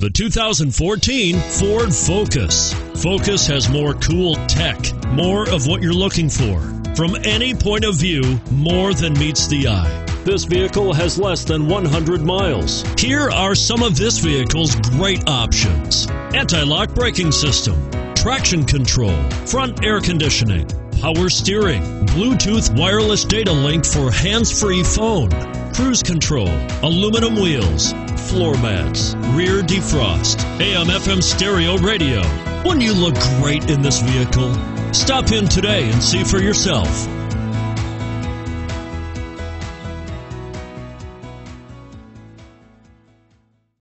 The 2014 Ford Focus. Focus has more cool tech, more of what you're looking for. From any point of view, more than meets the eye. This vehicle has less than 100 miles. Here are some of this vehicle's great options anti lock braking system, traction control, front air conditioning, power steering, Bluetooth wireless data link for hands free phone, cruise control, aluminum wheels, floor mats, rear defrost, AM FM stereo radio. Wouldn't you look great in this vehicle? Stop in today and see for yourself.